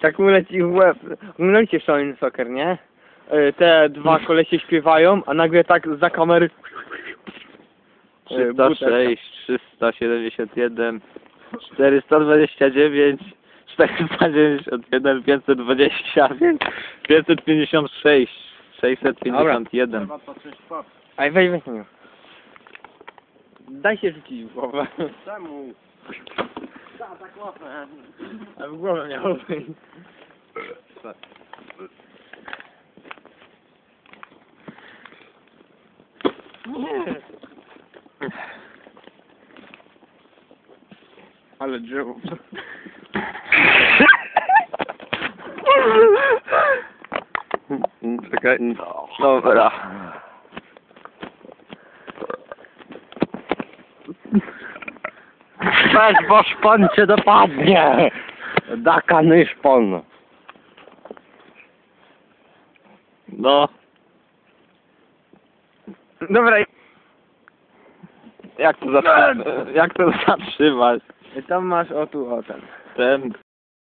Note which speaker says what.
Speaker 1: Tak mu leci w łeb. Oglądajcie Shaolin Soccer, nie? E, Te dwa kolesie śpiewają, a nagle tak za kamery... e, butelka.
Speaker 2: 306, 371, 429, 491, 525, 556, 651.
Speaker 1: Aj, weź, weź mnie. Daj się rzucić w głowę.
Speaker 3: Czemu?
Speaker 1: A w głowę miało być. Nie. Ale drzewo.
Speaker 2: Czekaj. Dobra.
Speaker 3: Weź, bo szpon cię dopadnie! Dakany szpon.
Speaker 2: No.
Speaker 1: Dobra,
Speaker 2: Jak to zatrzymać? Jak to zatrzymać?
Speaker 1: tam masz o tu, o ten.
Speaker 2: Ten